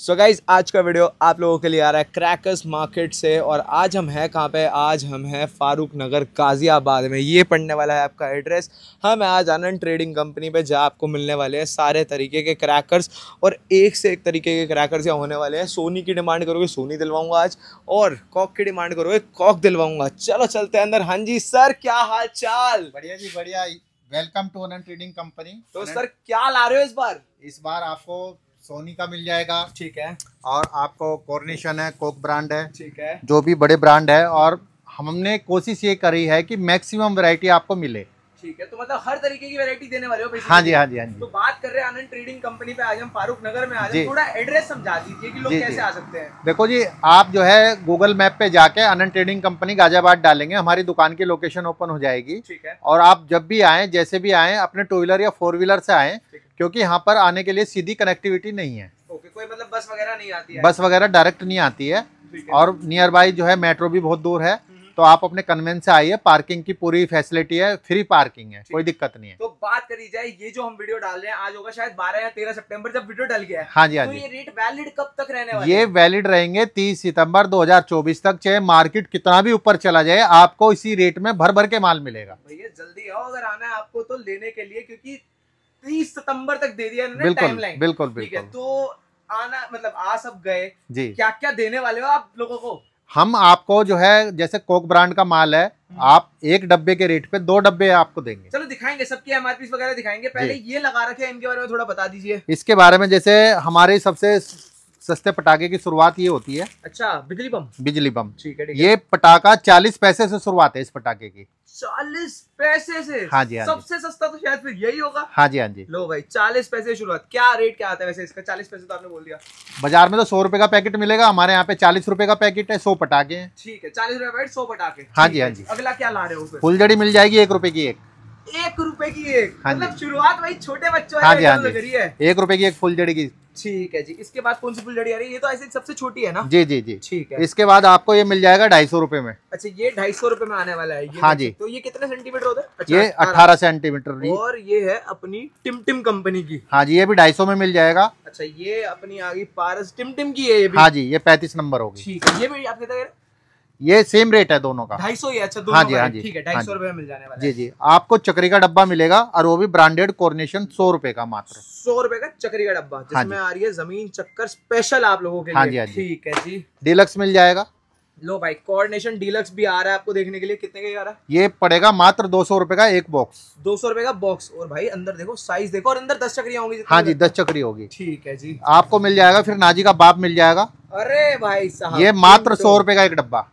सो so guys आज का video आप लोगों के लिए आ रहा है क्रैकर्स मार्केट से और आज हम हैं कहाँ पे? आज हम हैं फारूक नगर गाज़ियाबाद में। ये पढ़ने वाला है आपका एड्रेस हम हैं आज आनंद ट्रेडिंग कंपनी पे जहाँ आपको मिलने वाले हैं सारे तरीके के क्रैकर्स और एक से एक तरीके के क्रैकर्स यहाँ होने वाले हैं। सोनी की डिमांड करोगे सोनी दिलवाऊँगा आज और कॉक की डिमांड करोगे कॉक दिलवाऊँगा। चलो चलते हैं अंदर। हाँ जी सर क्या हाल चाल बढ़िया जी बढ़िया। Welcome to Anant trading company तो सर क्या ला रहे हो इस बार? इस बार आपको सोनी का मिल जाएगा। ठीक है। और आपको कॉर्निशन है कोक ब्रांड है। ठीक है। जो भी बड़े ब्रांड है और हमने कोशिश ये करी है कि मैक्सिमम वैरायटी आपको मिले। ठीक है तो मतलब हर तरीके की वैरायटी देने वाले हो। हाँ जी हाँ जी हाँ जी। तो बात कर रहे हैं आनंद ट्रेडिंग कंपनी पे आज हम फारूक नगर में आज। थोड़ा एड्रेस समझा दीजिए कि लोग कैसे जी। आ सकते हैं। देखो जी आप जो है गूगल मैप पे जाके अनंत ट्रेडिंग कंपनी गाजियाबाद डालेंगे। हमारी दुकान की लोकेशन ओपन हो जाएगी। ठीक है। और आप जब भी आए जैसे भी आए अपने टू व्हीलर या फोर व्हीलर से आए। क्योंकि यहाँ पर आने के लिए सीधी कनेक्टिविटी नहीं है। ओके कोई मतलब बस वगैरह नहीं आती है? बस वगैरह डायरेक्ट नहीं आती है। और नियर बाई जो है मेट्रो भी बहुत दूर है हम्म। तो आप अपने कन्वेंस से आइए पार्किंग की पूरी फैसिलिटी है फ्री पार्किंग है कोई दिक्कत नहीं है। तो बात करी जाए ये जो हम वीडियो डाल रहे हैं आज होगा शायद 12 या 13 सितंबर जब वीडियो डल गया है। हाँ जी हाँ तो जी। ये रेट वैलिड कब तक रहने वाले ये? वैलिड रहेंगे 30 सितंबर 2024 तक चाहे मार्केट कितना भी ऊपर चला जाए आपको इसी रेट में भर भर के माल मिलेगा। भैया जल्दी आओ अगर आना है आपको तो लेने के लिए क्योंकि 30 सितंबर तक दे दिया इन्होंने बिल्कुल टाइमलाइन बिल्कुल ठीक है बिल्कुल। तो आना मतलब आ सब गए। जी। क्या क्या देने वाले हो आप लोगों को? हम आपको जो है जैसे कोक ब्रांड का माल है हम्म। आप एक डब्बे के रेट पे दो डब्बे आपको देंगे। चलो दिखाएँगे सबकी एमआरपी वगैरह दिखाएँगे। पहले ये लगा रखे हैं इनके बारे में थोड़ा बता दीजिए। इसके बारे में जैसे हमारे सबसे सस्ते पटाखे की शुरुआत ये होती है। अच्छा बिजली बम बिजली बम ठीक है ठीक ये पटाखा चालीस पैसे से शुरुआत है इस पटाखे की। चालीस पैसे से? हाँ जी, हाँ सबसे सस्ता तो शायद फिर यही होगा। हाँ जी हाँ जी। लो भाई चालीस पैसे शुरुआत। क्या रेट क्या आता है वैसे इसका? चालीस पैसे तो आपने बोल दिया। बाज़ार में तो सौ रुपए का पैकेट मिलेगा हमारे यहाँ पे चालीस रुपए का पैकेट है सौ पटाखे हैं। ठीक है चालीस रुपए सौ पटाखे। हाँ जी, हाँ जी। अगला क्या ला रहे हो फुलझड़ी मिल जाएगी एक रुपए की एक। एक रुपए की एक? हाँ मतलब शुरुआत भाई छोटे बच्चों हाँ जी हाँ रही जी एक रुपए की एक फुलझड़ी की ठीक है जी। इसके बाद कौन सी फुलझड़ी आ रही है? ये तो ऐसे सबसे छोटी है ना? जी जी जी। ठीक है। इसके बाद आपको ये मिल जाएगा ढाई सौ रुपये में। अच्छा ये ढाई सौ रुपये में आने वाला है ये हाँ जी। तो ये कितने सेंटीमीटर होता है? अच्छा, ये अठारह सेंटीमीटर और ये है अपनी टिम टिम कंपनी की। हाँ जी ये भी ढाई में मिल जाएगा। अच्छा ये अपनी आगे गई पारस टिम टिम की है ये हाँ जी ये पैंतीस नंबर होगी। ठीक है ये भी आप कितना ये सेम रेट है दोनों का। ढाई सौ ही है, अच्छा हाँ दोनों जी, का हाँ जी, ठीक है हाँ ढाई सौ रुपए मिल जाने वाला जी जी। आपको चक्री का डब्बा मिलेगा और वो भी ब्रांडेड कोर्नेशन सौ रुपए का मात्र। सौ रुपए का चक्री का डब्बा हाँ जिसमें आ रही है ज़मीन चक्कर स्पेशल आप लोगों के हाँ लिए। जी, हाँ ठीक है जी। डिलक्स मिल जाएगा। लो भाई कोऑर्डिनेशन डीलक्स भी आ रहा है आपको देखने के लिए। कितने का आ रहा है? ये पड़ेगा मात्र दो सौ रुपए का एक बॉक्स दो सौ रुपए का बॉक्स और भाई अंदर देखो साइज़ देखो और अंदर दस चक्रियाँ होंगी हाँ जी दस चक्री होगी। ठीक है जी। आपको मिल जाएगा फिर नाजी का बाप मिल जाएगा। अरे भाई साहब ये मात्र सौ रुपए का एक डब्बा।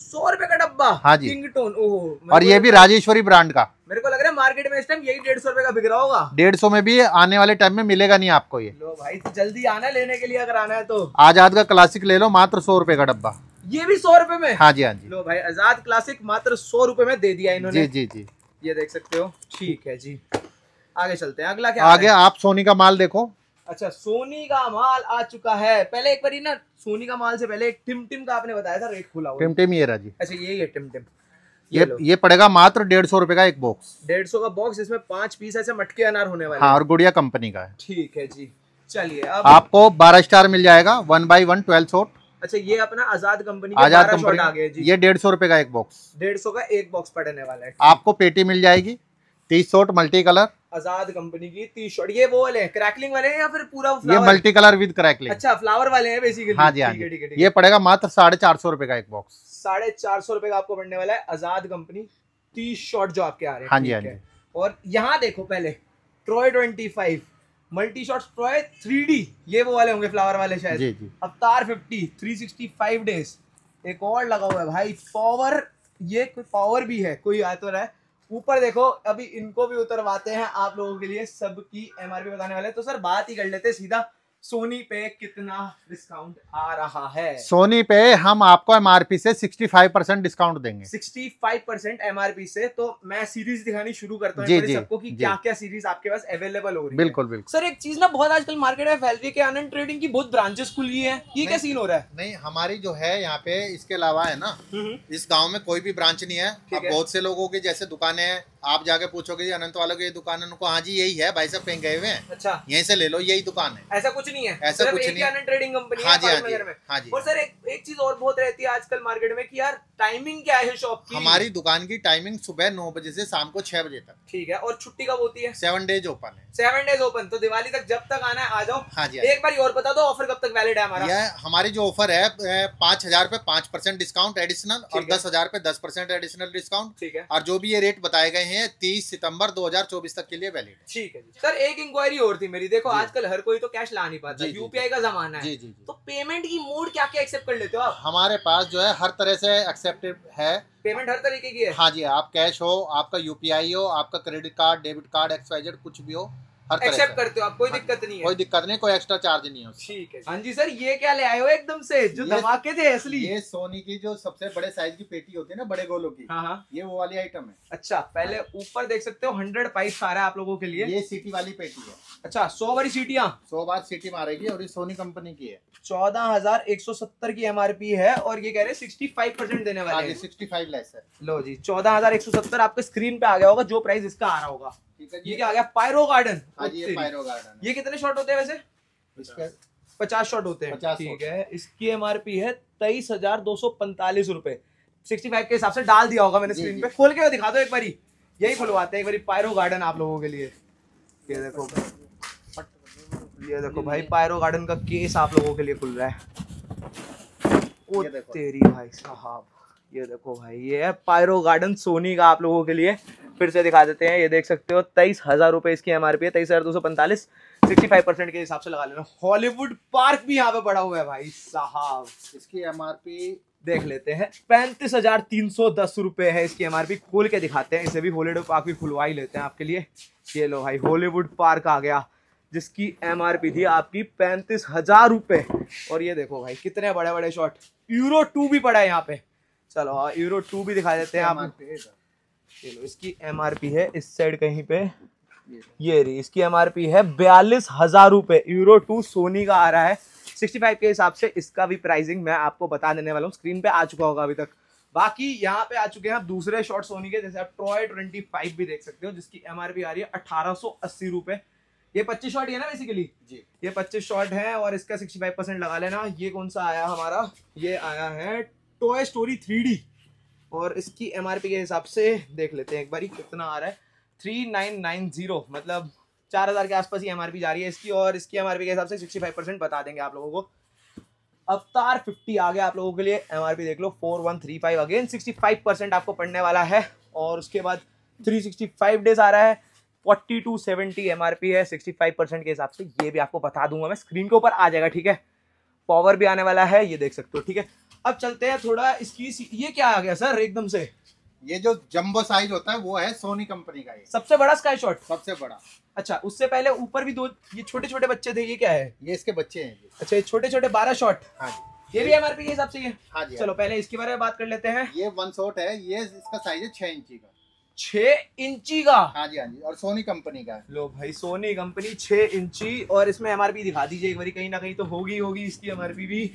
सौ रुपए का डब्बा। हाँ जी। किंग टोन ओहो और ये भी राजेश्वरी ब्रांड का। मेरे को लग रहा है मार्केट में इस टाइम यही डेढ़ सौ रुपए का बिक रहा होगा। डेढ़ सौ में भी आने वाले टाइम में मिलेगा नहीं आपको ये। लो भाई तो जल्दी आना लेने के लिए अगर आना है तो। आज़ाद का क्लासिक ले लो मात्र सौ रुपए का डब्बा। ये भी सौ रुपए में? हाँ जी हाँ जी। लो भाई आज़ाद क्लासिक मात्र सौ रुपए में दे दिया इन्होंने। जी जी जी। ये देख सकते हो। ठीक है जी। आगे चलते हैं। अगला क्या आगे आप सोनी का माल देखो। अच्छा सोनी का माल आ चुका है। पहले एक बार ना सोनी का माल से पहले एक टिम टिम का आपने बताया था रेट खुला हुआ। टिम टिम ये रहा जी। अच्छा यही है टिम टिम। ये ये पड़ेगा मात्र डेढ़ सौ रुपए का एक बॉक्स डेढ़ सौ का बॉक्स इसमें पाँच पीस ऐसे मटके अनार होने वाले हाँ और गुड़िया कंपनी का है। ठीक है जी। चलिए अब आपको बारह स्टार मिल जाएगा one by one twelve shot अच्छा ये अपना आज़ाद कंपनी के आज़ाद शॉट आ गए जी। ये डेढ़ सौ रुपए का एक बॉक्स डेढ़ सौ का एक बॉक्स पड़ने वाला है। आपको पेटी मिल जाएगी तीस shot multi colour Azad company की तीस शॉट ये वो वाले हैं क्रैकलिंग वाले हैं या फिर पूरा ये मल्टी कलर विद क्रैकलिंग अच्छा फ्लावर वाले हैं बेसिकली हाँ जी हाँ जी। ठीक है ये पड़ेगा मात्र साढ़े चार सौ रुपए का एक बॉक्स साढ़े चार सौ रुपए का आपको पड़ने वाला है आज़ाद कंपनी टी शॉट जो आपके आ रहे हैं। हाँ जी, हाँ जी। और यहाँ देखो पहले Troy twenty five multi shot Troy three D ये वो वाले होंगे फ्लावर वाले शायद। जी जी। Avatar fifty three sixty five days एक और लगा हुआ है भाई पावर ये कोई पावर भी है कोई आ तो रहा है। ऊपर देखो, अभी इनको भी उतरवाते हैं आप लोगों के लिए, सबकी एमआरपी बताने वाले तो सर, बात ही कर लेते सीधा। सोनी पे कितना डिस्काउंट आ रहा है? सोनी पे हम आपको एमआरपी से 65 परसेंट डिस्काउंट देंगे। 65 परसेंट एमआरपी से तो मैं सीरीज़ दिखानी शुरू करता हूँ जी, जी, सबको कि क्या क्या सीरीज़ आपके पास अवेलेबल हो रही है। बिल्कुल बिल्कुल। सर एक चीज़ ना बहुत आजकल मार्केट में फैल रही है आनंद ट्रेडिंग की बहुत ब्रांचेस खुली है। ये क्या सीन हो रहा है? नहीं हमारी जो है यहाँ पे इसके अलावा है ना इस गाँव में कोई भी ब्रांच नहीं है। है। बहुत से लोगों की जैसे दुकानें हैं आप जाके पूछोगे जी अनंत वालों की दुकान है उनको हाँ जी यही है भाई साहब कहीं गए हुए हैं? अच्छा। यहीं से ले लो यही दुकान है। ऐसा कुछ नहीं है। ऐसा कुछ नहीं है। ट्रेडिंग कंपनी हाँ जी हाँ हाँ जी। और सर एक एक चीज़ और बहुत रहती है आजकल मार्केट में कि यार टाइमिंग क्या है शॉप की? हमारी दुकान की टाइमिंग सुबह नौ बजे से शाम को छह बजे तक। ठीक है और छुट्टी कब होती है? सेवन डेज़ ओपन है। सेवन डेज़ ओपन तो दिवाली तक जब तक आना है आ जाओ। हाँ जी हाँ एक बार और बता दो ऑफ़र कब तक वैलिड है हमारा? यह हमारी जो ऑफ़र है पाँच हज़ार पे पाँच परसेंट डिस्काउंट एडिशनल और दस हज़ार पे दस परसेंट एडिशनल डिस्काउंट ठीक है। और जो भी ये रेट बताए गए हैं तीस सितंबर 2024 तक के लिए वैलिड है। ठीक है सर एक इंक्वायरी और थी मेरी। देखो आजकल हर कोई तो कैश ला नहीं पाता। यूपीआई का जमाना है। तो पेमेंट की मोड क्या क्या एक्सेप्ट कर लेते हो आप? हमारे पास जो है हर तरह से एक्सेप्टेड है। पेमेंट हर तरीके की है? हाँ जी आप कैश हो आपका यूपीआई हो आपका credit card debit card XYZ कुछ भी हो हर एक्सेप्ट करते हो आप कोई हाँ, दिक्कत नहीं है। कोई दिक्कत नहीं कोई एक्स्ट्रा चार्ज नहीं है ठीक है हाँ जी सर ये क्या ले आए हो एकदम से जो धमाके थे असली? ये सोनी की जो सबसे बड़े साइज़ की पेटी होती है ना बड़े गोलों की हाँ हाँ। ये वो वाली आइटम है। अच्छा पहले ऊपर देख सकते हो हंड्रेड पाइप आ रहा है आप लोगों के लिए। ये सिटी वाली पेटी है। अच्छा सौ वाली सीटियाँ? सौ बार सिटी मारेगी और ये सोनी कंपनी की है। चौदह हज़ार एक सौ सत्तर की एमआरपी है और ये कह रहे हैं सिक्सटी फाइव परसेंट देने हाँ वाले सिक्सटी फाइव लेस है। लो जी चौदह हज़ार एक सौ सत्तर आपके स्क्रीन पे आ गया होगा जो प्राइस इसका आ रहा होगा। है ये क्या आ गया? पायरो गार्डन हाँ जी ये पायरो गार्डन ये कितने शॉट होते हैं वैसे? पचास शॉट होते हैं। ठीक है इसकी एमआरपी है तेईस हज़ार दो सौ पैंतालीस रुपए। सिक्सटी फाइव के हिसाब से डाल दिया होगा मैंने स्क्रीन पे। खोल के दिखा दो एक बारी। यही खुलवाते हैं एक बारी पायरो गार्डन आप लोगों के लिए। ये देखो। ये देखो भाई पायरो गार्डन का केस आप लोगों के लिए खुल रहा है। ओ तेरी भाई साहब। ये देखो भाई, ये है पायरो गार्डन सोनी का आप लोगों के लिए। फिर से दिखा देते हैं, ये देख सकते हो, तेईस हज़ार रुपए इसकी एम आर पी है, तेईस हज़ार दो सौ पैंतालीस, सिक्सटी फाइव परसेंट के हिसाब से लगा लेना। हॉलीवुड पार्क भी यहाँ पे पड़ा हुआ है भाई साहब। इसकी एम आर पी देख लेते हैं, पैंतीस हज़ार तीन सौ दस रुपए है इसकी एमआरपी खोल के दिखाते हैं, इसे भी हॉलीवुड पार्क भी खुलवा ही लेते हैं आपके लिए। ये लो भाई हॉलीवुड पार्क आ गया, जिसकी एमआरपी थी आपकी पैंतीस हज़ार रुपए। और ये देखो भाई, कितने बड़े बड़े शॉट यूरो टू भी पड़ा है यहाँ पे। चलो हाँ, यूरो टू भी दिखा देते हैं आप। ये लो इसकी एमआरपी है इस साइड कहीं पे। ये रही। इसकी एमआरपी है बयालीस हज़ार रुपए। यूरो टू सोनी का आ रहा है। 65 के हिसाब से इसका भी प्राइसिंग मैं आपको बता देने वाला हूँ। स्क्रीन पे आ चुका होगा अभी तक। बाकी यहाँ पे आ चुके हैं आप दूसरे शॉर्ट सोनी के जैसे आप ट्रॉय 25 भी देख सकते हो जिसकी एमआरपी आ रही है अठारह सौ अस्सी रुपए। ये 25 शॉट है ना बेसिकली जी। ये 25 शॉट है और इसका 65 परसेंट लगा लेना। ये कौन सा आया हमारा? ये आया है टॉय स्टोरी थ्री और इसकी एमआरपी के हिसाब से देख लेते हैं एक बार कितना आ रहा है। थ्री नाइन नाइन ज़ीरो मतलब चार हज़ार के आसपास ही एमआरपी जा रही है इसकी और इसकी एमआरपी के हिसाब से सिक्सटी फाइव परसेंट बता देंगे आप लोगों को। अवतार फिफ्टी आ गया आप लोगों के लिए एमआरपी देख लो four one three five again sixty five percent आपको पड़ने वाला है और उसके बाद थ्री सिक्सटी फाइव डेज़ आ रहा है फोर्टी टू सेवेंटी एम है सिक्सटी फाइव परसेंट के हिसाब से ये भी आपको बता दूँगा मैं। स्क्रीन के ऊपर आ जाएगा, ठीक है? पावर भी आने वाला है, ये देख सकते हो, ठीक है? अब चलते हैं थोड़ा इसकी ये क्या आ गया सर एकदम से? ये जो जंबो साइज़ होता है वो है सोनी कंपनी का ये। सबसे बड़ा स्काई शॉट सबसे बड़ा। अच्छा उससे पहले ऊपर भी दो ये छोटे छोटे बच्चे थे ये क्या है? ये इसके बच्चे हैं अच्छा ये छोटे छोटे बारह शॉट हाँ जी। ये भी एमआरपी के हिसाब से ये हाँ? जी चलो पहले इसके बारे में बात कर लेते हैं। ये वन शॉट है ये इसका साइज़ है छह इंची का। छह इंची का? हाँ जी हाँ जी और सोनी कंपनी का लो भाई सोनी कंपनी छह इंची और इसमें एमआरपी दिखा दीजिए एक बार कहीं ना कहीं तो होगी होगी इसकी एमआरपी भी।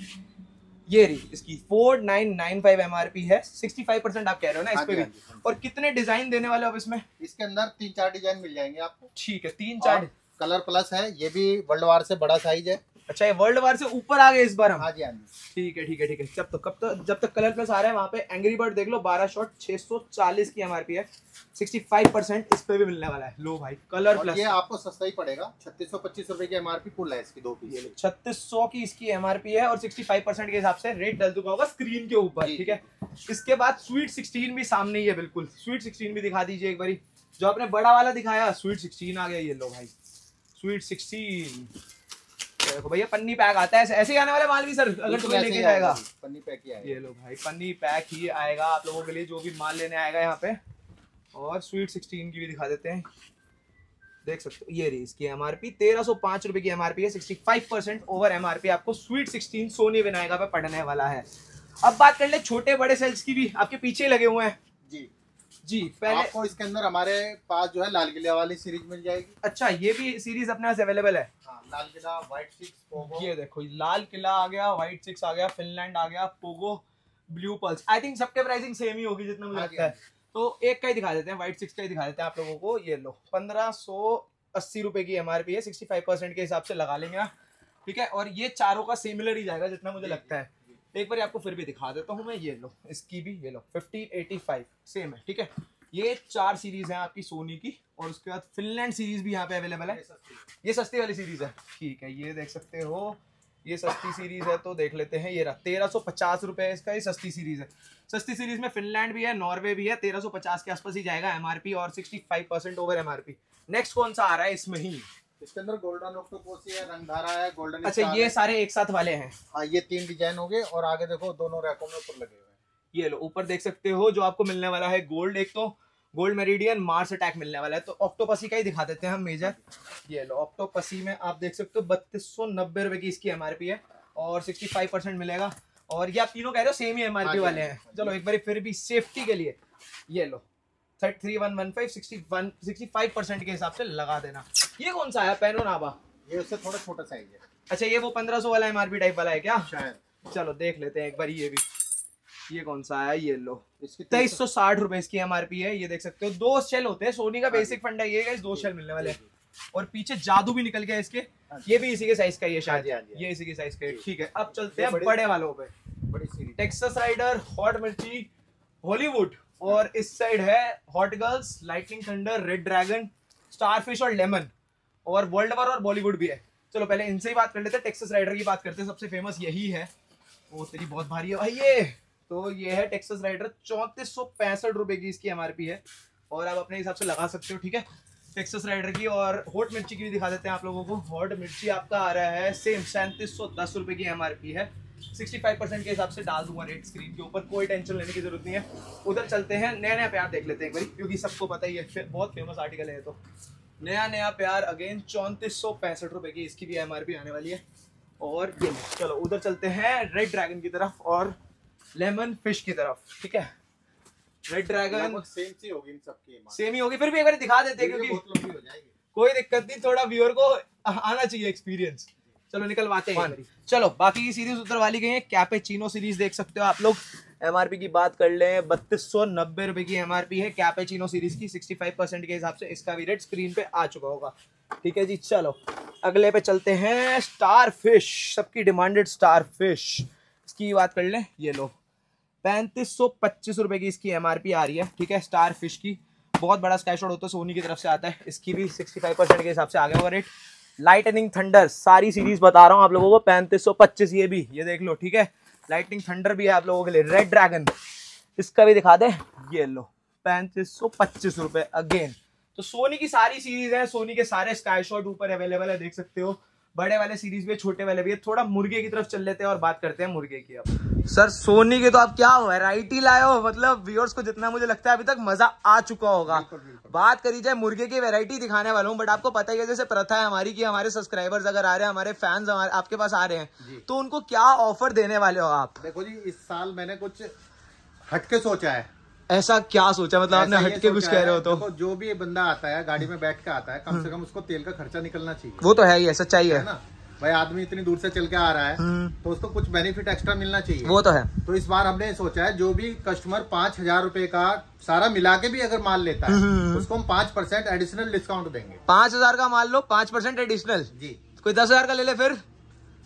ये रही इसकी four nine nine five M R P है सिक्सटी फाइव परसेंट आप कह रहे हो ना इस हाँ पे भी? हाँ हाँ। और कितने डिज़ाइन देने वाले हो अब इसमें? इसके अंदर तीन चार डिज़ाइन मिल जाएँगे आपको। ठीक है तीन चार। कलर प्लस है ये भी वर्ल्ड वार से बड़ा साइज़ है। अच्छा ये वर्ल्ड वार से ऊपर आ गए इस बार हम। हाँ जी हाँ जी। ठीक है ठीक है ठीक है। जब तक कब तक जब तक कलर प्लस आ रहा है वहाँ पे एंग्री बर्ड देख लो बारह शॉट छह सौ चालीस की एमआरपी है। सिक्सटी फाइव परसेंट इस पे भी मिलने वाला है। लो भाई कलर प्लस ये आपको सस्ता ही पड़ेगा। छत्तीस सौ पच्चीस रुपए की एमआरपी फुल है इसकी दो पीस छत्तीस सौ की इसकी एमआरपी है और सिक्सटी फाइव परसेंट के हिसाब से रेट डल चुका होगा स्क्रीन के ऊपर ठीक है? इसके बाद स्वीट सिक्सटीन भी सामने ही है बिल्कुल। स्वीट सिक्सटीन भी दिखा दीजिए एक बारी। जो आपने बड़ा वाला दिखाया स्वीट सिक्सटीन आ गया ये लो भाई। स्वीट सिक्सटीन देखो भैया पन्नी पैक आता है। ऐसे ही आने वाले माल भी सर अगर तुम्हें लेके जाएगा। पन्नी पैक ही आएगा। ये लो भाई पन्नी पैक ही आएगा आप लोगों के लिए जो भी माल लेने आएगा यहाँ पे। और स्वीट सिक्सटीन की भी दिखा देते हैं। देख सकते हो ये रही इसकी एमआरपी तेरह सौ पाँच रुपए की एमआरपी है sixty five percent over MRP आपको स्वीट सिक्सटीन सोनी विनायका पे पढ़ने वाला है। अब बात कर ले छोटे बड़े सेल्स की भी आपके पीछे लगे हुए हैं। जी। जी पहले आपको इसके अंदर हमारे पास जो है लाल किले वाली सीरीज़ मिल जाएगी। अच्छा ये भी सीरीज़ अपने पास अवेलेबल हाँ। Lal Qila white six Pogo ये देखो लाल किला आ गया व्हाइट सिक्स आ गया फिनलैंड आ गया Pogo blue pulse I think सबके प्राइसिंग सेम ही होगी जितना मुझे हाँ लगता है तो एक का ही दिखा देते हैं व्हाइट सिक्स का ही दिखा देते हैं आप लोगों को। ये लो पंद्रह सौ अस्सी रुपए की एमआरपी है सिक्सटी फाइव परसेंट के हिसाब से लगा लेंगे आप। ठीक है? और ये चारों का सिमिलर ही जाएगा जितना मुझे लगता है। एक बार आपको फिर भी दिखा देता हूँ मैं ये लो इसकी भी ये लो फिफ्टीन एटी फाइव सेम है ठीक है? ये चार सीरीज़ है आपकी सोनी की और उसके बाद फिनलैंड सीरीज़ भी यहाँ पे अवेलेबल है। ये सस्ती वाली सीरीज़ है। ठीक है ये देख सकते हो। ये सस्ती सीरीज़ है तो देख लेते हैं। ये रहा तेरह सौ पचास रुपए इसका ये सस्ती सीरीज़ है। सस्ती सीरीज़ में फिनलैंड भी है नॉर्वे भी है तेरह सौ पचास के आसपास ही जाएगा एमआरपी और sixty five percent over MRP next कौन सा आ रहा है इसमें ही? इसके अंदर गोल्डन ऑक्टोपस है रंगधारा है गोल्डन अच्छा ये सारे एक साथ वाले हैं। हाँ ये तीन डिज़ाइन हो गए और आगे देखो दोनों रैकों में ऊपर लगे हुए हैं। ये लो ऊपर देख सकते हो जो आपको मिलने वाला है गोल्ड एक तो गोल्ड मेरिडियन मार्स अटैक मिलने वाला है। तो ऑक्टोपसी का ही दिखा देते हैं हम मेजर। ये लो ऑक्टोपसी में आप देख सकते हो बत्तीस सौ नब्बे रुपए की इसकी एमआरपी है और सिक्सटी फाइव परसेंट मिलेगा। और ये आप तीनों कह रहे हो सेम ही एमआरपी हाँ वाले हाँ। हैं चलो एक बार फिर भी सेफ्टी के लिए। ये लो thirty three one one five sixty one sixty five percent के हिसाब से लगा देना। ये कौन सा है? पेनो नाबा ये उससे थोड़ा छोटा साइज़ है। अच्छा ये वो पंद्रह सौ वाला एमआरपी टाइप वाला है क्या? शायद। चलो देख लेते हैं एक बार ये भी। ये कौन सा है? ये लो इसकी तेईस सौ साठ रुपए इसकी एमआरपी है ये देख सकते हो। दो शेल होते हैं सोनी का हाँ। बेसिक फंडा ये है दो शेल मिलने वाले हैं। और पीछे जादू भी निकल गया इसके। हाँ ये भी इसी के साइज़ का ही है हाँ शायद। हाँ हाँ ये इसी के साइज़ का ठीक है अब चलते हैं बड़ी- वालों पे। बड़ी series Texas rider hot Mirchi Hollywood और इस साइड है hot girls lightning thunder red dragon starfish और लेमन और वर्ल्ड वार और बॉलीवुड भी है। चलो पहले इनसे ही बात कर लेते हैं। टेक्सस राइडर की बात करते हैं। सबसे फ़ेमस यही है। वो तेरी बहुत भारी है। भाई ये तो ये है टेक्सास राइडर चौंतीस सौ पैंसठ रुपए की इसकी एमआरपी है। और आप अपने हिसाब से लगा सकते हो, ठीक है? टेक्सास राइडर की और हॉट मिर्ची की भी दिखा देते हैं आप लोगों को। हॉट मिर्ची आपका आ रहा है सेम सैंतीस सौ दस रुपए की एमआरपी है। 65 परसेंट के हिसाब से डाल दूँगा रेट स्क्रीन के ऊपर, कोई टेंशन लेने की ज़रूरत नहीं है। उधर चलते हैं नया नया प्यार देख लेते हैं एक बारी, क्योंकि सबको पता ही है बहुत फ़ेमस आर्टिकल है तो। नया नया प्यार अगेन चौंतीस सौ पैंसठ रुपए की इसकी भी एमआरपी आने वाली है। और ये चलो, उधर चलते हैं रेड ड्रैगन की तरफ़, और लेमन फ़िश की तरफ़ ठीक है? रेड ड्रैगन सेम सी होगी इन सबकी amount। सेम ही होगी फिर भी एक बार दिखा देते हैं क्योंकि कोई दिक्कत नहीं थोड़ा व्यूअर को आना चाहिए एक्सपीरियंस चलो निकलवाते हैं चलो बाकी की सीरीज़ उतर वाली गई है। कैपेचिनो सीरीज़ देख सकते हो आप लोग। एमआरपी की बात कर ले बत्तीस सौ नब्बे रुपए की एमआरपी है कैपेचिनो सीरीज़ की। 65 परसेंट के हिसाब से इसका भी रेट स्क्रीन पे आ चुका होगा। ठीक है जी चलो अगले पे चलते हैं। स्टार फ़िश सबकी डिमांडेड स्टार फ़िश इसकी बात कर लें ये लो। पैंतीस सौ पच्चीस रुपए की इसकी एमआरपी आ रही है, ठीक है स्टार फ़िश की। बहुत बड़ा स्काई शॉट होता है सोनी की तरफ़ से आता है। इसकी भी 65 परसेंट के हिसाब से आ गया होगा रेट लाइटनिंग थंडर सारी सीरीज़ बता रहा हूँ आप लोगों को, पैंतीस सौ पच्चीस ये भी, ये देख लो, ठीक है? लाइटनिंग थंडर भी है आप लोगों के लिए रेड ड्रैगन इसका भी दिखा दे, ये लो, पैंतीस सौ पच्चीस रुपए अगेन तो सोनी की सारी सीरीज़ है सोनी के सारे स्काई शॉट ऊपर अवेलेबल है, देख सकते हो। बड़े वाले सीरीज़ भी छोटे वाले भी है, थोड़ा मुर्गे की तरफ़ चल लेते हैं और बात करते हैं मुर्गे की अब। सर सोनी के तो आप क्या वैरायटी लाए हो? मतलब व्यूअर्स को जितना मुझे लगता है अभी तक मज़ा आ चुका होगा। बात करी जाए मुर्गे की वैरायटी दिखाने वाला हूँ बट आपको पता ही है जैसे प्रथा है हमारी कि हमारे सब्सक्राइबर्स अगर आ रहे हैं हमारे फैंस हमारे आपके पास आ रहे हैं तो उनको क्या ऑफ़र देने वाले हो आप? देखो जी इस साल मैंने कुछ हटके सोचा है। ऐसा क्या सोचा? मतलब आपने हटके कुछ कह रहे हो तो। जो भी बंदा आता है गाड़ी में बैठ के आता है कम से कम उसको तेल का खर्चा निकलना चाहिए। वो तो है ही है सच्चाई है ना? भाई आदमी इतनी दूर से चल के आ रहा है हम्म, तो उसको कुछ बेनिफिट एक्स्ट्रा मिलना चाहिए। वो तो है। तो इस बार हमने सोचा है जो भी कस्टमर पाँच हज़ार रूपए का सारा मिला के भी अगर माल लेता है हम्म। उसको हम पाँच परसेंट एडिशनल डिस्काउंट देंगे। पाँच हज़ार का मान लो पाँच परसेंट एडिशनल जी। कोई दस हज़ार का ले ले फिर।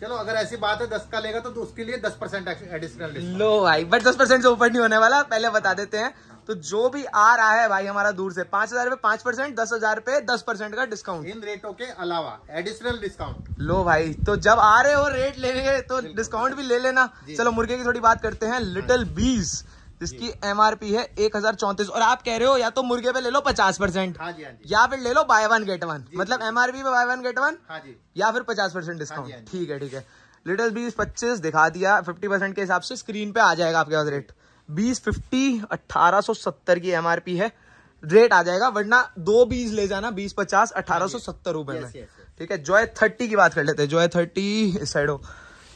चलो अगर ऐसी बात है दस का लेगा तो, उसके लिए दस परसेंट एडिशनल लो भाई बट दस परसेंट से ऊपर नहीं होने वाला पहले बता देते हैं। तो जो भी आ रहा है भाई हमारा दूर से पाँच हज़ार पे पाँच परसेंट दस हज़ार पे दस परसेंट का डिस्काउंट इन रेटों के अलावा एडिशनल डिस्काउंट लो भाई तो जब आ रहे हो रेट लेने तो डिस्काउंट भी ले लेना। चलो मुर्गे की थोड़ी बात करते हैं लिटिल बीस जिसकी एमआरपी है एक हज़ार चौंतीस और आप कह रहे हो या तो मुर्गे पे ले लो पचास परसेंट हाँ हाँ या फिर ले लो बाय वन गेट वन मतलब जी। एमआरपी पे बाय वन गेट वन हाँ या फिर पचास परसेंट हाँ डिस्काउंट हाँ ठीक है ठीक है। लिटिल बीस पच्चीस दिखा दिया। फिफ्टी परसेंट के हिसाब से स्क्रीन पे आ जाएगा आपके पास रेट बीस फिफ्टी अट्ठारह सौ सत्तर की एमआरपी है। रेट आ जाएगा वरना दो बीस ले जाना बीस पचास अठारह सौ सत्तर रुपए में. ठीक है जॉय थर्टी की बात कर लेते हैं। जॉय थर्टी साइड हो।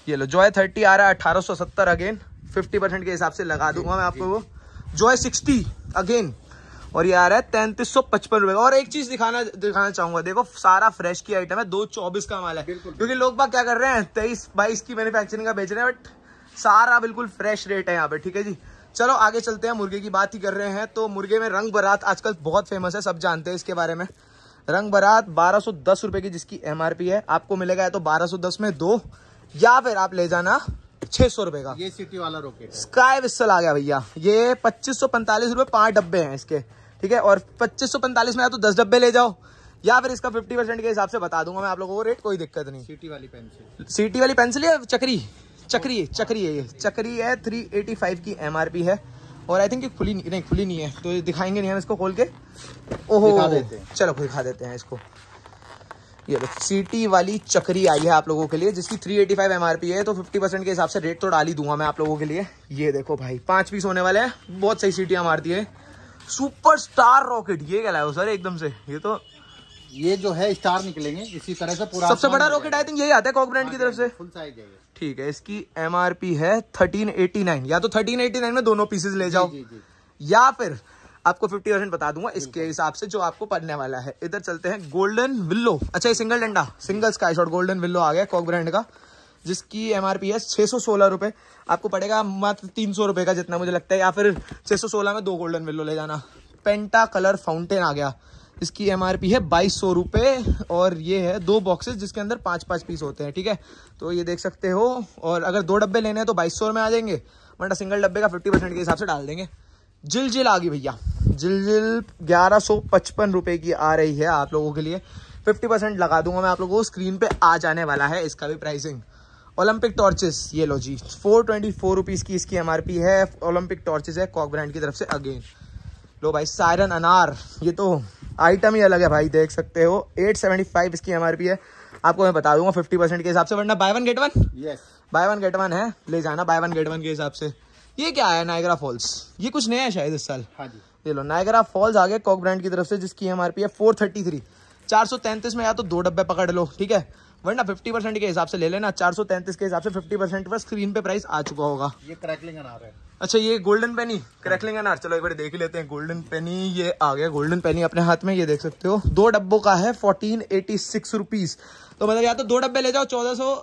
ये लो जॉय थर्टी आ रहा है अठारह सौ सत्तर अगेन फिफ्टी परसेंट के हिसाब से लगा दूँगा मैं आपको वो। जॉय सिक्सटी अगेन और ये आ रहा है तैंतीस सौ पचपन रुपए और एक चीज़ दिखाना दिखाना चाहूँगा। देखो सारा फ्रेश की आइटम है दो चौबीस का माल है। क्योंकि लोग बाग क्या कर रहे हैं तेईस बाईस की मैन्युफैक्चरिंग का बेच रहे हैं बट सारा बिल्कुल फ्रेश रेट है यहाँ पे। ठीक है जी? चलो आगे चलते हैं मुर्गे की बात ही कर रहे हैं। तो मुर्गे में रंग बरात आजकल बहुत फ़ेमस है सब जानते हैं इसके बारे में। रंग बरात बारह सौ दस रुपए की जिसकी एमआरपी है। आपको मिलेगा तो बारह सौ दस में दो या फिर आप ले जाना छह सौ रुपए का। ये सिटी वाला रॉकेट स्काई विस्सल आ गया भैया। ये पच्चीस सौ पैंतालीस रुपए पाँच डब्बे हैं इसके ठीक है? और पच्चीस सौ पैंतालीस में या तो दस डब्बे ले जाओ या फिर इसका फिफ्टी परसेंट के हिसाब से बता दूँगा मैं आप लोगों को रेट कोई दिक्कत नहीं। सिटी वाली पेंसिल सीटी वाली पेंसिल या चक्री? चक्री है चक्री है ये। चक्री है थ्री एटी फाइव की एमआरपी है। और आई थिंक ये खुली नहीं नहीं खुली नहीं है। तो दिखाएँगे नहीं हम इसको खोल के। ओहो दिखा देते हैं। चलो दिखा देते हैं इसको। ये लो सीटी वाली चक्री आई है आप लोगों के लिए जिसकी 385 एमआरपी है तो 50 परसेंट के हिसाब से रेट तो डाल ही दूँगा मैं आप लोगों के लिए। ये देखो भाई पाँच पीस होने वाले हैं बहुत सही सीटियाँ मारती है। सुपर स्टार रॉकेट ये हो सर एकदम से। ये तो ये जो है स्टार निकलेंगे। इसी तरह से पूरा सबसे बड़ा रॉकेट आई थिंक यही आता है कॉक ब्रांड की तरफ़ से। फुल साइज़ है ठीक है इसकी एमआरपी है 1389 या तो 1389 में दोनों पीसेस ले जाओ। जी जी। या फिर आपको 50 परसेंट बता दूँगा इसके हिसाब से जो आपको पड़ने वाला है। इधर चलते हैं गोल्डन विल्लो अच्छा ये सिंगल डंडा single sky shot golden willow आ गया कॉक ब्रांड का जिसकी एम आर पी है छह सौ सोलह रुपए। आपको पड़ेगा मात्र तीन सौ रुपए का जितना मुझे लगता है या फिर छह सौ सोलह में दो गोल्डन विल्लो ले जाना। पेंटा कलर फाउंटेन आ गया। इसकी एमआरपी है बाईस सौ रुपए और ये है दो बॉक्सेस जिसके अंदर पाँच पाँच पीस होते हैं, ठीक है? तो ये देख सकते हो, और अगर दो डब्बे लेने हैं तो बाईस सौ में आ जाएँगे, वरना सिंगल डब्बे का फिफ्टी परसेंट के हिसाब से डाल देंगे। जिल जिल आ गई भैया जिल जिल ग्यारह सौ पचपन रुपये की आ रही है आप लोगों के लिए। फिफ्टी परसेंट लगा दूँगा मैं आप लोगों को स्क्रीन पे आ जाने वाला है इसका भी प्राइसिंग ओलंपिक टॉर्चेस ये लो जी फोर ट्वेंटी फोर रुपीज़ की इसकी एमआरपी है ओलंपिक टॉर्चेस है कॉक ब्रांड की तरफ़ से अगेन लो भाई सायरन अनार ये तो आइटम ही अलग है भाई देख सकते हो। 875 इसकी एमआरपी है। आपको मैं बता दूँगा 50 परसेंट के हिसाब से वरना buy one get one yes buy one get one है। ले जाना बाय वन गेट वन के हिसाब से। ये क्या है नायगरा फॉल्स ये कुछ नया है शायद इस साल। हाँ जी। ये लो नायगरा फॉल्स आ गए कॉक ब्रांड की तरफ़ से जिसकी एमआरपी है फोर थर्टी थ्री चार सौ तैंतीस में या तो दो डब्बे पकड़ लो ठीक है? वरना फिफ्टी परसेंट के हिसाब से ले लेना चार सौ तैंतीस के हिसाब से फिफ्टी परसेंट पर स्क्रीन पे प्राइस आ चुका होगा। ये क्रैकलिंग अनार है। अच्छा ये गोल्डन पेनी क्रैकलिंग अनार चलो एक बार देख ही लेते हैं. गोल्डन पेनी ये आ गया. गोल्डन पेनी अपने हाथ में ये देख सकते हो. दो डब्बों का है फोर्टीन एटी सिक्स रुपीज़ तो मतलब या तो दो डब्बे ले जाओ चौदह सौ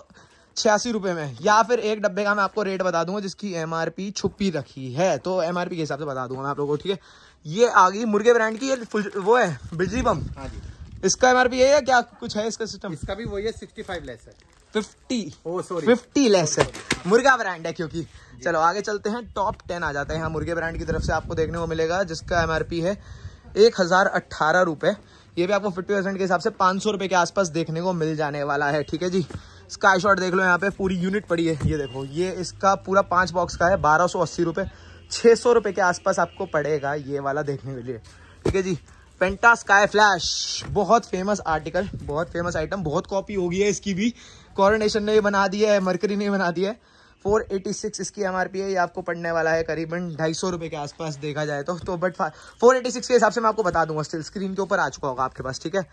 छियासी रुपये में या फिर एक डब्बे का मैं आपको रेट बता दूँगा जिसकी एमआरपी छुपी रखी है. तो एमआरपी के हिसाब से बता दूँगा मैं आप लोगों को ठीक है? ये आ गई मुर्गे ब्रांड की ये फुल वो है बिजली बम. हाँ जी। इसका एमआरपी है या क्या कुछ है इसका सिस्टम इसका भी वही है सिक्सटी फाइव लेस है। Fifty. Oh sorry fifty less है। मुर्गा ब्रांड है क्योंकि। चलो आगे चलते हैं। टॉप टेन आ जाते हैं। यहाँ मुर्गे ब्रांड की तरफ़ से आपको देखने को मिलेगा जिसका एमआरपी है एक हज़ार अट्ठारह रुपए। ये भी आपको फिफ्टी परसेंट के हिसाब से पाँच सौ रुपये के आसपास देखने को मिल जाने वाला है ठीक है जी? स्काई शॉट देख लो यहाँ पे पूरी यूनिट पड़ी है। ये देखो ये इसका पूरा पाँच बॉक्स का है बारह सौ अस्सी रुपये छः सौ रुपये के आसपास आपको पड़ेगा ये वाला देखने के लिए ठीक है जी? पेंटा स्काई फ्लैश बहुत फ़ेमस आर्टिकल बहुत फ़ेमस आइटम बहुत कॉपी होगी है इसकी भी। कॉरोनेशन ने बना दिया है मरकरी ने बना दिया है। 486 इसकी एमआरपी है ये आपको पड़ने वाला है करीबन ढाई सौ रुपए के आसपास देखा जाए तो तो बट 486 के हिसाब से मैं आपको बता दूँगा स्टिल स्क्रीन के ऊपर आ चुका होगा आपके पास ठीक है?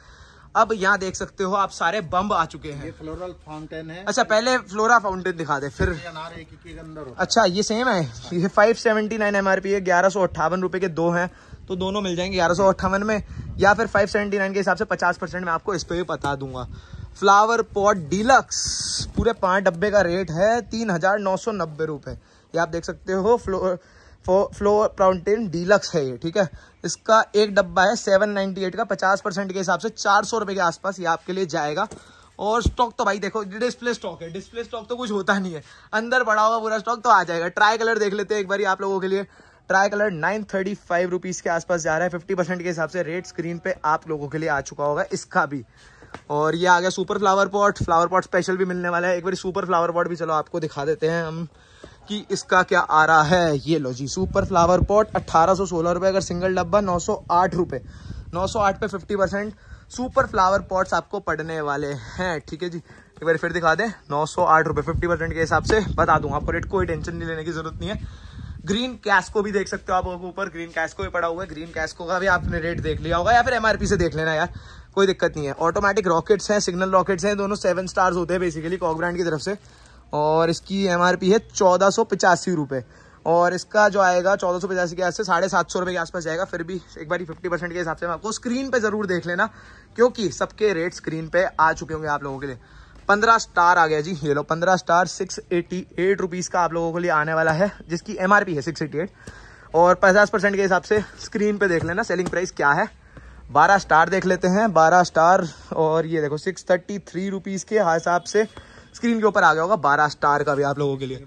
अब यहाँ देख सकते हो आप सारे बम्ब आ चुके हैं। ये फ्लोरल फाउंटेन है। अच्छा पहले फ्लोरा फाउंटेन दिखा दे फिर अंदर अच्छा ये सेम है। ये five seventy nine M R P है ग्यारह सौ अट्ठावन रुपए के दो हैं तो दोनों मिल जाएँगे ग्यारह सौ अट्ठावन में या फिर फाइव सेवेंटी नाइन के हिसाब से पचास परसेंट में आपको इस पर भी बता दूँगा। Flower pot deluxe. पूरे पाँच डब्बे का रेट है तीन हज़ार नौ सौ नब्बे रुपए। ये आप देख सकते हो फ्लोर फ्लो फाउंटेन डीलक्स है ये, ठीक है? इसका एक डब्बा है सेवन नाइनटी एट का, पचास परसेंट के हिसाब से चार सौ रुपए के आसपास ये आपके लिए जाएगा। और स्टॉक तो भाई देखो डिस्प्ले स्टॉक है, डिस्प्ले स्टॉक तो कुछ होता नहीं है। अंदर पड़ा हुआ पूरा स्टॉक तो आ जाएगा। ट्राई कलर देख लेते हैं एक बार आप लोगों के लिए। Tricolour nine thirty five rupees के आसपास जा रहा है, फिफ्टी परसेंट के हिसाब से रेट स्क्रीन पे आप लोगों के लिए आ चुका होगा, इसका भी। और ये आ गया super flower pot flower pot special भी मिलने वाला है. एक बार सुपर फ्लावर पॉट भी चलो, आपको दिखा देते हैं हम कि इसका क्या आ रहा है. ये लो जी सुपर फ्लावर पॉट अट्ठारह सौ सोलह रुपए, अगर सिंगल डब्बा, नौ सौ आठ रुपए. नौ सौ आठ पे fifty percent super flower pots आपको पड़ने वाले हैं. ठीक है जी? एक बार फिर दिखा दें. नौ सौ आठ रुपए फिफ्टी परसेंट के हिसाब से बता दूँगा आपको. रेट कोई टेंशन नहीं लेने की ज़रूरत नहीं है. ग्रीन कैस्को भी देख सकते हो आप ऊपर. ग्रीन कैस्को भी पड़ा हुआ है. ग्रीन कैस्को का भी आपने रेट देख लिया होगा या फिर एमआरपी से देख लेना यार. कोई दिक्कत नहीं है। ऑटोमेटिक रॉकेट्स हैं सिग्नल रॉकेट्स हैं, दोनों सेवन स्टार्स होते हैं बेसिकली कॉक ब्रांड की तरफ़ से। और इसकी एमआरपी है चौदह सौ रुपये और इसका जो आएगा चौदह सौ पचासी के आसपास, साढ़े सात सौ रुपये के आसपास जाएगा, फिर भी एक बार फिफ्टी परसेंट के हिसाब से मैं आपको स्क्रीन पे ज़रूर देख लेना, क्योंकि सबके रेट स्क्रीन पे आ चुके होंगे आप लोगों के लिए। पंद्रह स्टार आ गया जी, ये लो, पंद्रह star six eighty eight rupees का आप लोगों के लिए आने वाला है, जिसकी एमआरपी है सिक्स एटी एट और पचास परसेंट के हिसाब से स्क्रीन पे देख लेना सेलिंग प्राइस क्या है। बारह स्टार देख लेते हैं बारह स्टार और ये देखो सिक्स थर्टी थ्री रुपीज़ के हिसाब से स्क्रीन के ऊपर आ गया होगा बारह स्टार का भी आप लोगों के लिए।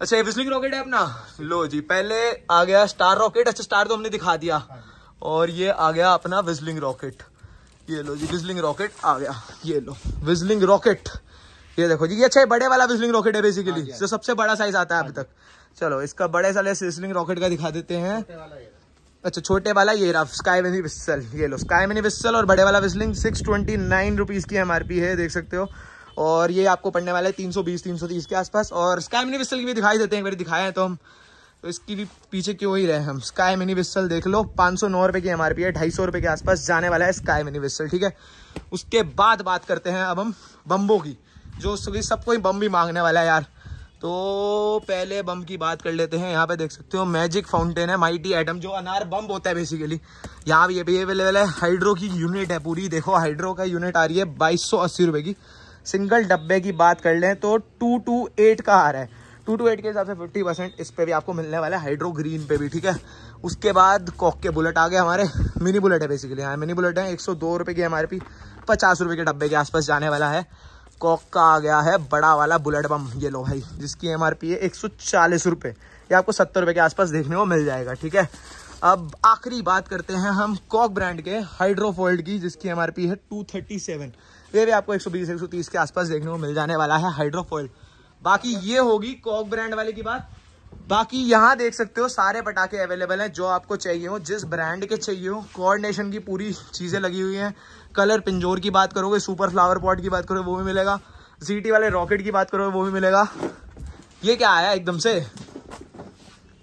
अच्छा ये विस्लिंग रॉकेट है अपना? लो जी पहले आ गया स्टार रॉकेट अच्छा स्टार तो हमने दिखा दिया। और ये आ गया अपना विजलिंग रॉकेट ये लो जी विजलिंग रॉकेट आ गया। ये लो विजलिंग रॉकेट ये देखो जी ये अच्छा बड़े वाला विजलिंग रॉकेट है बेसिकली हाँ हाँ जो। सबसे बड़ा साइज़ आता है अभी तक। चलो इसका बड़े साले विजलिंग रॉकेट का दिखा देते हैं। अच्छा छोटे वाला, ये रहा स्काई मिनी विस्सल ये लो स्काई मिनी विस्सल और बड़े वाला whistling six twenty nine rupees की एमआरपी है, देख सकते हो। और ये आपको पड़ने वाला है तीन सौ बीस, तीन सौ तीस के आसपास, और स्काई मिनी विस्सल की भी दिखाई देते हैं, एक बार दिखाए हैं तो हम। तो इसकी भी पीछे क्यों ही रहे हम। स्काई मिनी विस्सल देख लो, पाँच सौ नौ रुपये की एमआरपी है, ढाई सौ रुपये के आसपास जाने वाला है स्काई मिनी विस्सल ठीक है? उसके बाद बात करते हैं अब हम बम्बो की, जो सबको ही बम भी मांगने वाला है यार। तो पहले बम की बात कर लेते हैं। यहाँ पे देख सकते हो मैजिक फाउंटेन है माइटी एटम जो अनार बम होता है बेसिकली यहाँ ये भी अवेलेबल है। हाइड्रो की यूनिट है पूरी। देखो हाइड्रो का यूनिट आ रही है बाईस सौ अस्सी रुपए की। सिंगल डब्बे की बात कर लें तो टू टू एट का आ रहा है। टू टू एट के हिसाब से फिफ्टी परसेंट इस पर भी आपको मिलने वाला है। हाइड्रो ग्रीन पे भी, ठीक है? उसके बाद कॉक के बुलेट आ गए हमारे। मिनी बुलेट है बेसिकली हाँ मिनी बुलेट है। एक सौ दो रुपये की एम आर पी पचास रुपये के डब्बे के आसपास जाने वाला है। कॉक का आ गया है, बड़ा वाला बुलेट बम, ये लो भाई, जिसकी एमआरपी है एक सौ चालीस रुपये ये आपको सत्तर रुपये के आसपास देखने को मिल जाएगा, ठीक है? अब आखिरी बात करते हैं हम कॉक ब्रांड के हाइड्रोफोल्ड की, जिसकी एमआरपी है टू थर्टी सेवन। ये भी आपको एक सौ बीस, एक सौ तीस के आसपास देखने को मिल जाने वाला है हाइड्रोफोल्ड। बाकी ये होगी कॉक ब्रांड वाले की बात। बाकी यहाँ देख सकते हो सारे पटाखे अवेलेबल हैं जो आपको चाहिए हो जिस ब्रांड के चाहिए हो कोऑर्डिनेशन की पूरी चीज़ें लगी हुई हैं। कलर पिंजोर की बात करोगे सुपर फ्लावर पॉट की बात करोगे वो भी मिलेगा। जीटी वाले रॉकेट की बात करोगे वो भी मिलेगा। ये क्या आया एकदम से?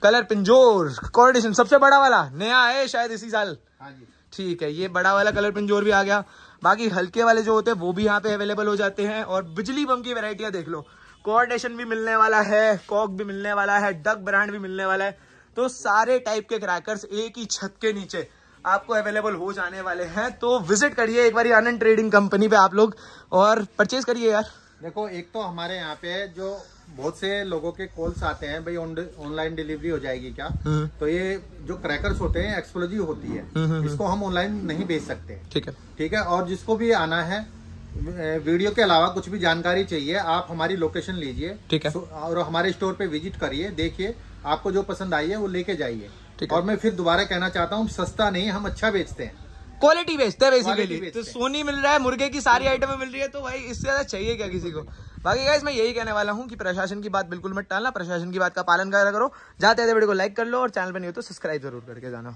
कलर पिंजोर कोऑर्डिनेशन सबसे बड़ा वाला नया है शायद इसी साल। हाँ ठीक है ये बड़ा वाला कलर पिंजोर भी आ गया। बाकी हल्के वाले जो होते हैं वो भी यहाँ पे अवेलेबल हो जाते हैं। और बिजली बम की वेराइटियाँ देख लो कोऑर्डिनेशन भी मिलने वाला है कॉक भी मिलने वाला है डक ब्रांड भी मिलने वाला है। तो सारे टाइप के क्रैकर्स एक ही छत के नीचे आपको अवेलेबल हो जाने वाले हैं। तो विज़िट करिए एक बार आनंद ट्रेडिंग कंपनी पे आप लोग और परचेज करिए यार। देखो एक तो हमारे यहाँ पे जो बहुत से लोगों के कॉल्स आते हैं भाई ऑनलाइन डिलीवरी हो जाएगी क्या? हम्म। तो ये जो क्रैकर्स होते हैं एक्सप्लोजिव होती है हम्म, हम्म, इसको हम ऑनलाइन नहीं बेच सकते। ठीक है। ठीक है? और जिसको भी आना है वीडियो के अलावा कुछ भी जानकारी चाहिए आप हमारी लोकेशन लीजिए ठीक है। और हमारे स्टोर पे विज़िट करिए देखिए आपको जो पसंद आई है वो लेके जाइए। और मैं फिर दोबारा कहना चाहता हूँ सस्ता नहीं हम अच्छा बेचते हैं। क्वालिटी बेचते हैं बेसिकली तो सोनी मिल रहा है मुर्गे की सारी आइटमें मिल रही है तो भाई इससे ज़्यादा चाहिए क्या किसी को? बाकी गाइस मैं यही कहने वाला हूँ कि प्रशासन की बात बिल्कुल मत टालना प्रशासन की बात का पालन करा करो। जाते हैं वीडियो को लाइक कर लो और चैनल पर नहीं हो तो सब्सक्राइब ज़रूर करके जाना।